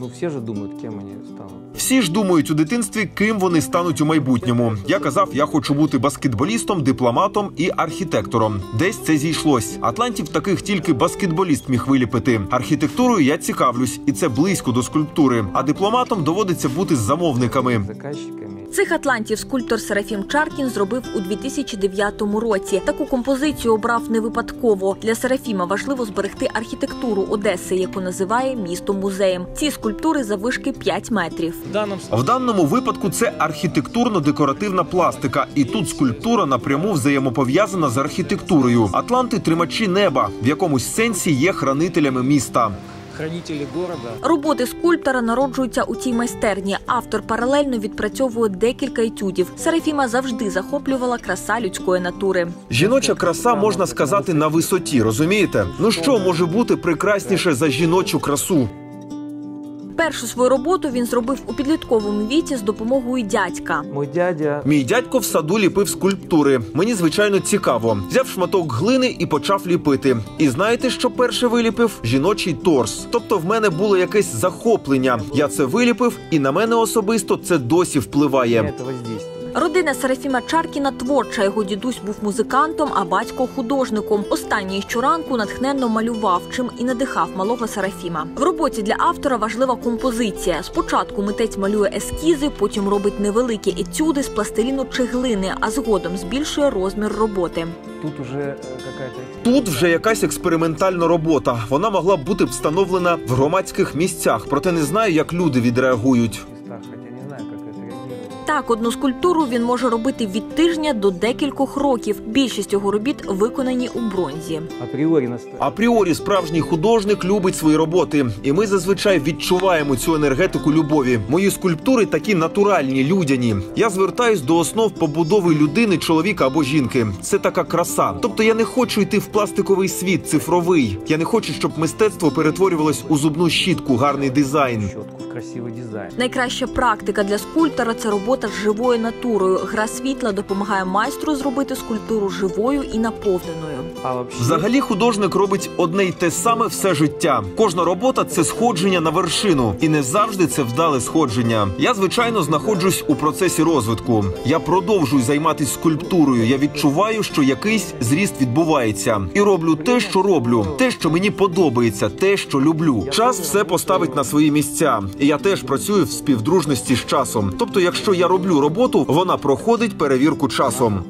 Ну, всі ж думають, ким мені стануть. Всі ж думають у дитинстві, ким вони стануть у майбутньому. Я казав, я хочу бути баскетболістом, дипломатом і архітектором. Десь це зійшлось. Атлантів таких тільки баскетболіст міг виліпити. Архітектурою я цікавлюсь, і це близько до скульптури. А дипломатом доводиться бути з замовниками. Заказчиками. Цих атлантів скульптор Серафім Чаркін зробив у 2009 році. Таку композицію обрав не випадково. Для Серафіма важливо зберегти архітектуру Одеси, яку називає містом музеєм. Ці скульптури завишки 5 метрів. В В даному випадку це архітектурно-декоративна пластика, і тут скульптура напряму взаємопов'язана з архітектурою. Атланти тримачі неба в якомусь сенсі є хранителями міста. Хранители города. Роботи скульптора народжуються у цій майстерні. Автор паралельно відпрацьовує декілька етюдів. Серафіма завжди захоплювала краса людської натури. Жіноча краса можна сказати на висоті, розумієте? Ну що може бути прекрасніше за жіночу красу? Першу свою роботу він зробив у підлітковому віці з допомогою дядька. Мій дядя Мій дядько в саду ліпив скульптури. Мені звичайно цікаво. Взяв шматок глини і почав ліпити. І знаєте, що перше виліпив? Жіночий торс. Тобто в мене було якесь захоплення. Я це виліпив, і на мене особисто це досі впливає. воздействие. Родина Серафіма Чаркіна творча. Його дідусь був музикантом, а батько художником. Останній щоранку натхненно малював, чим і надихав малого Серафіма. В роботі для автора важлива композиція. Спочатку митець малює ескізи, потім робить невеликі етюди з пластиліну чи глини, а згодом збільшує розмір роботи. Тут уже э, Тут вже якась експериментальна робота. Вона могла б бути встановлена в громадських місцях, проте не знаю, як люди відреагують. Так, одну скульптуру він може робити від тижня до декількох років. Більшість його робіт виконані у бронзі. Апріорі справжній художник любить свої роботи, і ми зазвичай відчуваємо цю енергетику любові. Мої скульптури такі натуральні, людяні. Я звертаюсь до основ побудови людини, чоловіка або жінки. Це така краса. Тобто я не хочу йти в пластиковий світ, цифровий. Я не хочу, щоб мистецтво перетворювалось у зубну щітку, гарний дизайн. Найкраща практика для скульптора це робота з живою натурою. Гра світла допомагає майстру зробити скульптуру живою і наповненою. Взагалі художник робить одне й те саме все життя. Кожна робота це сходження на вершину, і не завжди це вдале сходження. Я звичайно знаходжусь у процесі розвитку. Я продовжую займатися скульптурою. Я відчуваю, що якийсь зріст відбувається, і роблю те, що роблю, те, що мені подобається, те, що люблю. Час все поставить на свої місця. І я теж працюю в співдружності з часом. Тобто, якщо я роблю роботу, вона проходить перевірку часом.